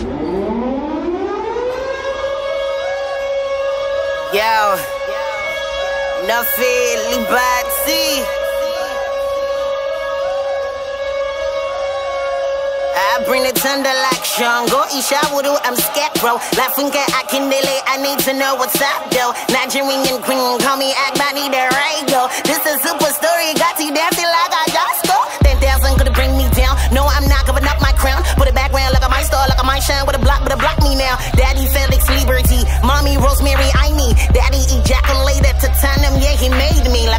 Yo, Nofe Liberty. I bring the thunder like Shango Isha Wudu, I'm scared, bro. Laughing at Akindele, I need to know what's up, though. Nigerian queen, call me Agbani the radio This is super story, got you dancing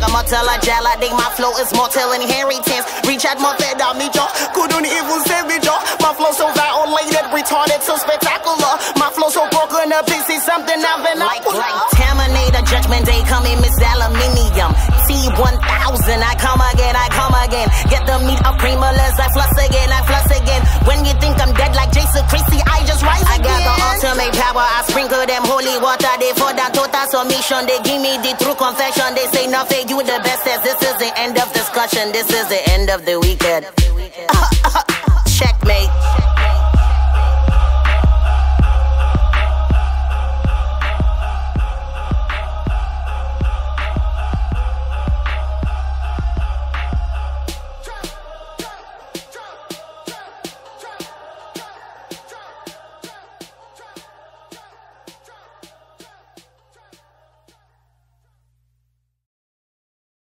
me Like a Mortella Jala, day my flow is mortal inheritance. Richard Moffat, I meet y'all Couldn't even save it, y'all My flow so violated, retarded, so spectacular. My flow so broken up, this is something I've been Like, like Terminator, Judgment Day, coming Miss Aluminium. T1000, I come again, I come again. Get the meat of creamerless, I I floss again Holy power, I sprinkle them holy water. They for that total submission. They give me the true confession. They say nothing, you the best. This is the end of discussion. This is the end of the weekend. Checkmate.